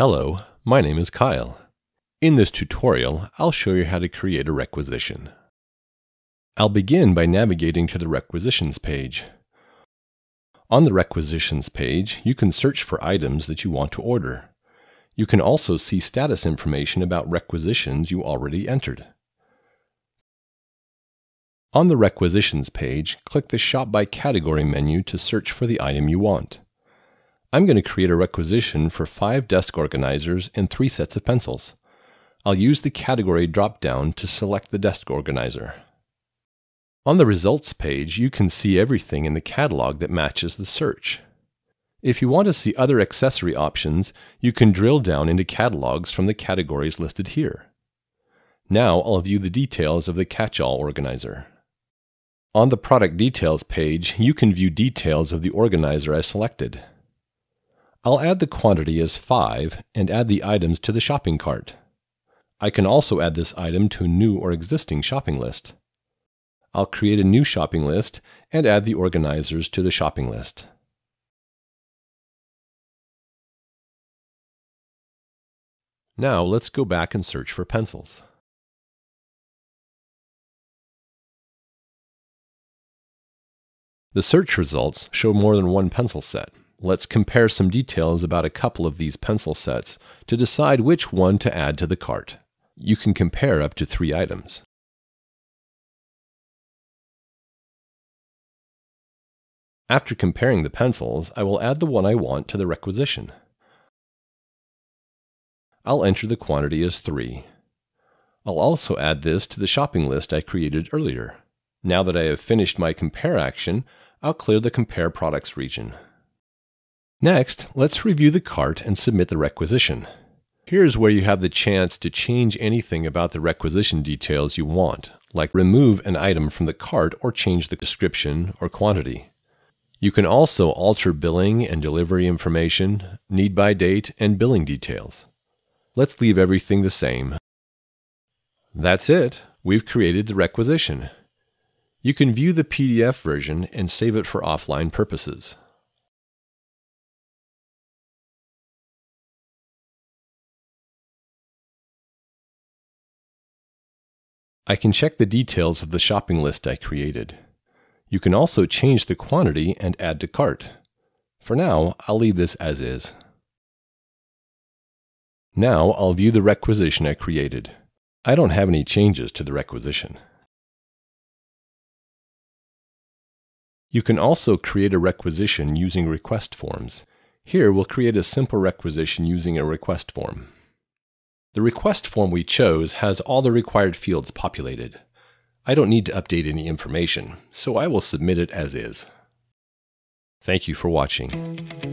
Hello, my name is Kyle. In this tutorial, I'll show you how to create a requisition. I'll begin by navigating to the Requisitions page. On the Requisitions page, you can search for items that you want to order. You can also see status information about requisitions you already entered. On the Requisitions page, click the Shop by Category menu to search for the item you want. I'm going to create a requisition for five desk organizers and three sets of pencils. I'll use the category drop-down to select the desk organizer. On the results page, you can see everything in the catalog that matches the search. If you want to see other accessory options, you can drill down into catalogs from the categories listed here. Now I'll view the details of the catch-all organizer. On the product details page, you can view details of the organizer I selected. I'll add the quantity as 5 and add the items to the shopping cart. I can also add this item to a new or existing shopping list. I'll create a new shopping list and add the organizers to the shopping list. Now let's go back and search for pencils. The search results show more than one pencil set. Let's compare some details about a couple of these pencil sets to decide which one to add to the cart. You can compare up to three items. After comparing the pencils, I will add the one I want to the requisition. I'll enter the quantity as 3. I'll also add this to the shopping list I created earlier. Now that I have finished my compare action, I'll clear the compare products region. Next, let's review the cart and submit the requisition. Here's where you have the chance to change anything about the requisition details you want, like remove an item from the cart or change the description or quantity. You can also alter billing and delivery information, need by date, and billing details. Let's leave everything the same. That's it. We've created the requisition. You can view the PDF version and save it for offline purposes. I can check the details of the shopping list I created. You can also change the quantity and add to cart. For now, I'll leave this as is. Now I'll view the requisition I created. I don't have any changes to the requisition. You can also create a requisition using request forms. Here we'll create a simple requisition using a request form. The request form we chose has all the required fields populated. I don't need to update any information, so I will submit it as is. Thank you for watching.